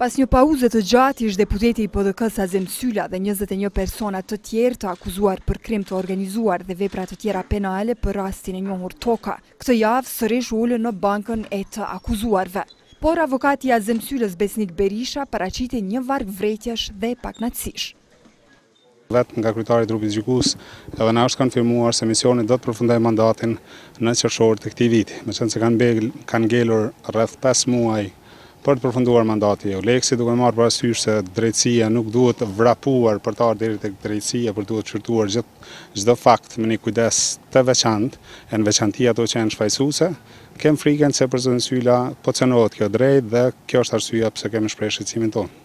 Pas një pauze të gjatë, ish deputeti i PDK-së Azem Syla dhe 21 persona të tjerë të akuzuar për krim të organizuar dhe vepra të tjera penale për rastin e njohur Toka, këtë javë sërish ulen në bankën e të akuzuarve. Por avokati i Azem Sylës Besnik Berisha paraqiti një varg vërejtjesh dhe pakënaqësish. Vetë nga kryetari i trupit gjykues edhe na është konfirmuar se misioni do të përfundojë mandatin në qershor të këtij viti. Meqenëse kanë ngelur rreth pesë muaj për të përfunduar mandati i Euleksit, duke marrë parasysh se drejtësia nuk duhet vrapuar për të ardhur deri tek drejtësia, por duhet shqyrtuar çdo fakt me një kujdes të veçantë, e në veçanti ato që janë shfajësuese, kemi frikën se për zotin Syla po cenohet kjo e drejtë dhe kjo është arsyeja pse kemi shprehë shqetësimin tonë.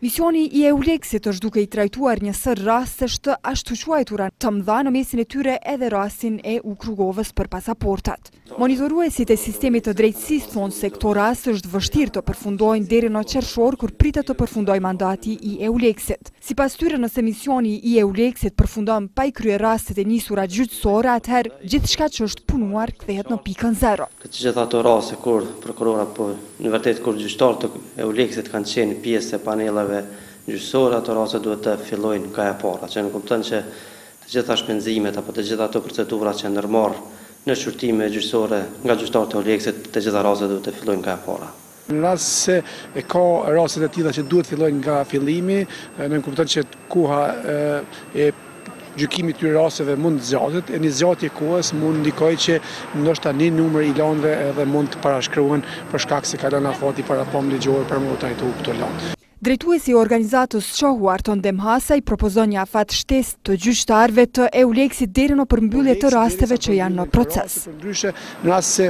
Misioni i EULEX-it është duke i trajtuar një sërë rastesh të ashtuquajtura të mëdha në mesin e tyre edhe rastin e Ukë Rugovës për pasaportat. Monitoruesit e sistemit të drejtësisë thonë se këto raste është vështirë të përfundojnë deri në qershor kur pritet të përfundojë mandati i EULEX-it. Sipas tyre nëse misioni i EULEX-it përfundon pa i kryer rastet e nisura gjyqësore atëherë gjithçka që është punuar kthehet në pikën zero. Të gjitha ato raste kur prokurorat po në vërtetë kur gjyqtarë të EULEX-it kanë qenë pjesë e paneleve gjyqësore, ato raste duhet të fillojnë nga e para, që nënkupton që të gjitha shpenzimet apo të gjitha ato procedura që janë ndërmarrë në shqyrtime gjyqësore nga gjyqtarë të EULEX-it, të gjitha rastet duhet të fillojnë nga e para. Në rast se ka raste të tilla që duhet të fillojnë nga fillimi, nënkupton që koha e gjykimit të këtyre rasteve mund të zgjatet, e një zgjatje e kohës mund të ndikojë që ndoshta një numër i landëve edhe mund të parashkruhen për shkak se kalon afati i parapam ligjor për me u trajtu këto landë. Drejtuesi i organizatës Çohu Arton Demhasaj propozon një afat shtesë të gjyqtarëve të EULEX-it deri në përmbyllje të rasteve që janë në proces. Përndryshe, në rast se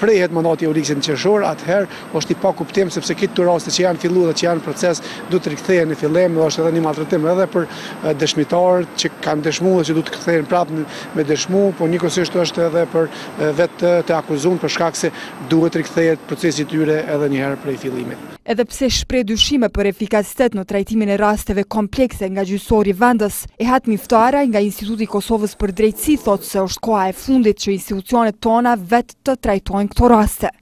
prehet mandati i EULEX-it në qershor, atëherë është i pakuptimtë sepse këto raste që janë fillu edhe që janë në proces duhet të rikthehen në fillim dhe është edhe një maltretim edhe për dëshmitarët që kanë dëshmu edhe që duhet të kthehen prapë me dëshmu, por njëkohësisht është edhe për vetë të akuzumit për shkak se duhet të rikthehet procesi i tyre edhe një herë prej fillimit. Edhe pse shpreh dyshime për efikasitet në trajtimin e rasteve komplekse nga gjyqësori vendës, Ehat Miftaraj nga Instituti i Kosovës për Drejtësi thotë se është koha e fundit që institucionet tona vetë të trajtojnë këto raste.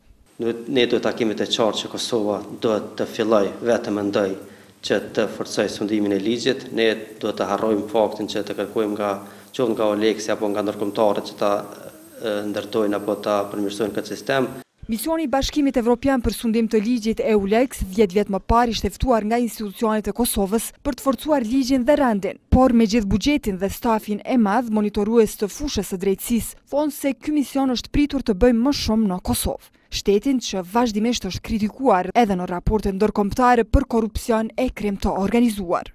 Ne duhet ta kemi të qartë që Kosova duhet të fillojë vetë të mendojë që të forcojë sundimin e ligjit. Ne duhet të harrojmë faktin që të kërkojmë nga qoftë nga Euleksi apo nga ndërkombëtarët që ta ndërtojnë apo ta përmirësojnë këtë sistem. Misioni i Bashkimit Evropian për sundim të ligjit EULEX dhjetë vjet më parë ishte ftuar nga institucionet e Kosovës për të forcuar ligjin dhe rendin, por me gjithë buxhetin dhe stafin e madh monitorues të fushës së drejtësisë thonë se ky mision është pritur të bëjë më shumë në Kosovë, shtetin që vazhdimisht është kritikuar edhe në raportet ndërkombëtare për korrupsion e krim të organizuar.